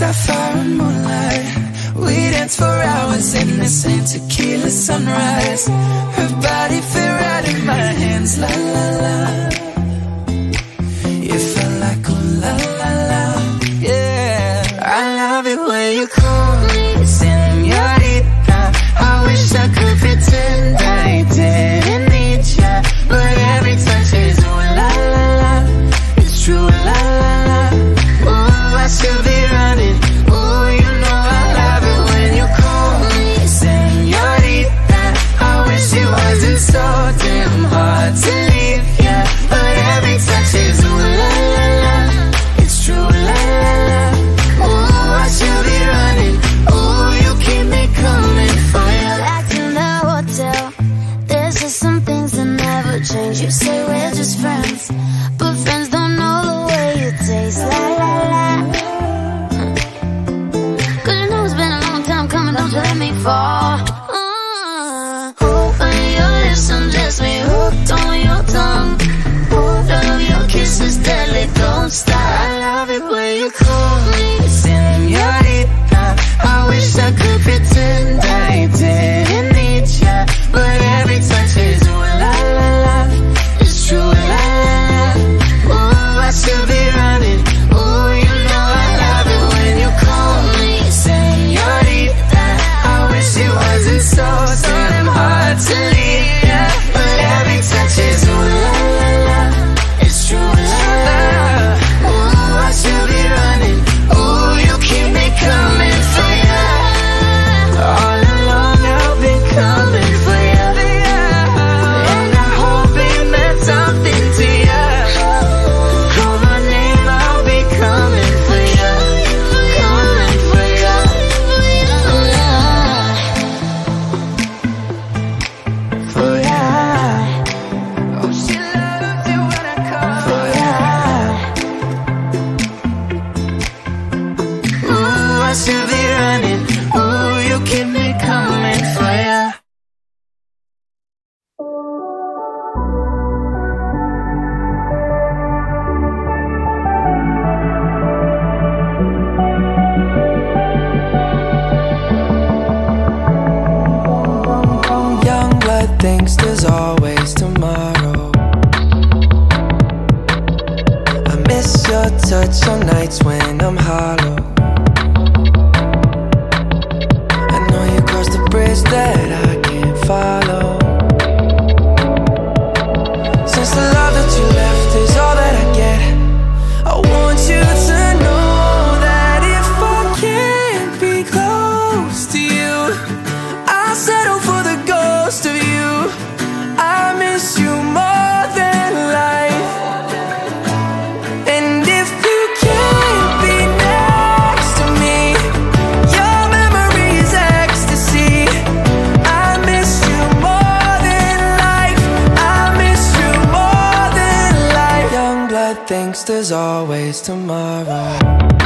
sapphire and moonlight. We danced for hours in the same tequila sunrise. Her body fit right in my hands, la la la. You felt like, oh la la la, yeah I love it when you to leave. thinks there's always tomorrow.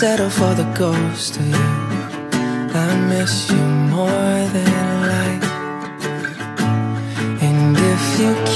settle for the ghost of you. I miss you more than life. And if you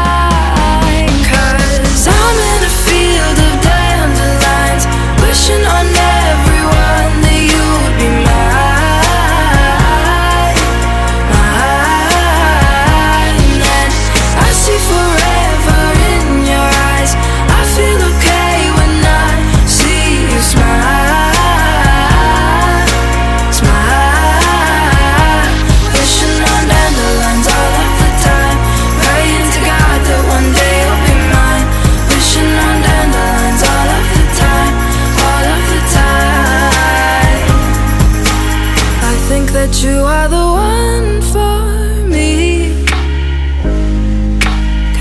I'm in a field of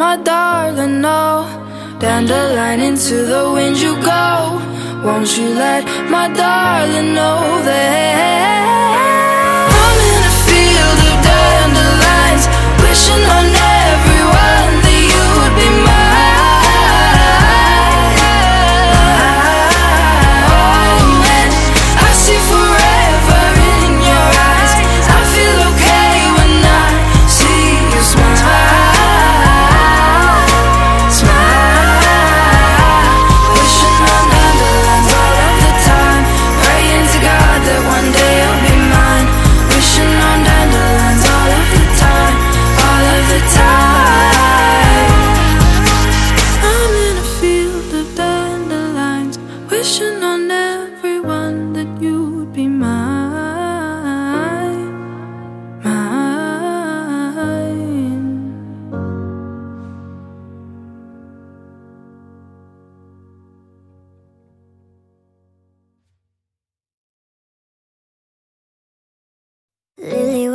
my darling know? Dandelion into the wind you go. Won't you let my darling know that I'm in a field of dandelions, wishing on everyone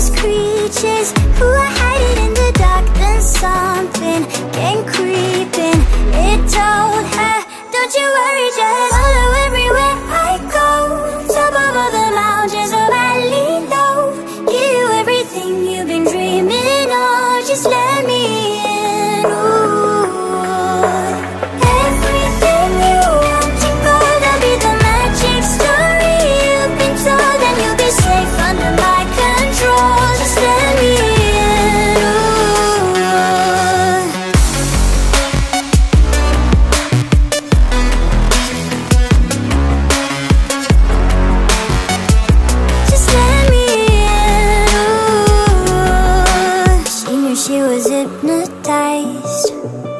there. Creatures who are hiding in the dark. Then something came creeping. It told her, don't you worry, just follow everywhere